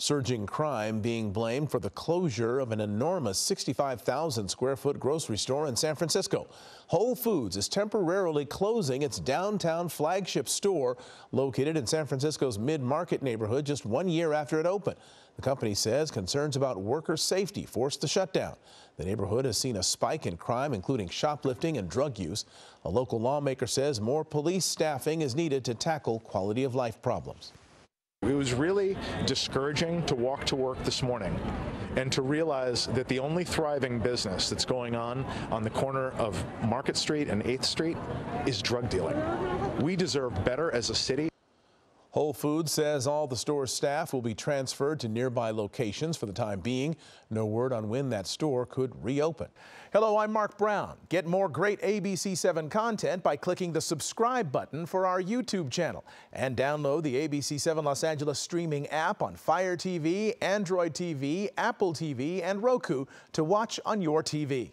Surging crime being blamed for the closure of an enormous 65,000 square foot grocery store in San Francisco. Whole Foods is temporarily closing its downtown flagship store located in San Francisco's mid-market neighborhood just one year after it opened. The company says concerns about worker safety forced the shutdown. The neighborhood has seen a spike in crime, including shoplifting and drug use. A local lawmaker says more police staffing is needed to tackle quality of life problems. It was really discouraging to walk to work this morning and to realize that the only thriving business that's going on on the corner of Market Street and 8th Street is drug dealing. We deserve better as a city. Whole Foods says all the store's staff will be transferred to nearby locations for the time being. No word on when that store could reopen. Hello, I'm Mark Brown. Get more great ABC7 content by clicking the subscribe button for our YouTube channel and download the ABC7 Los Angeles streaming app on Fire TV, Android TV, Apple TV, and Roku to watch on your TV.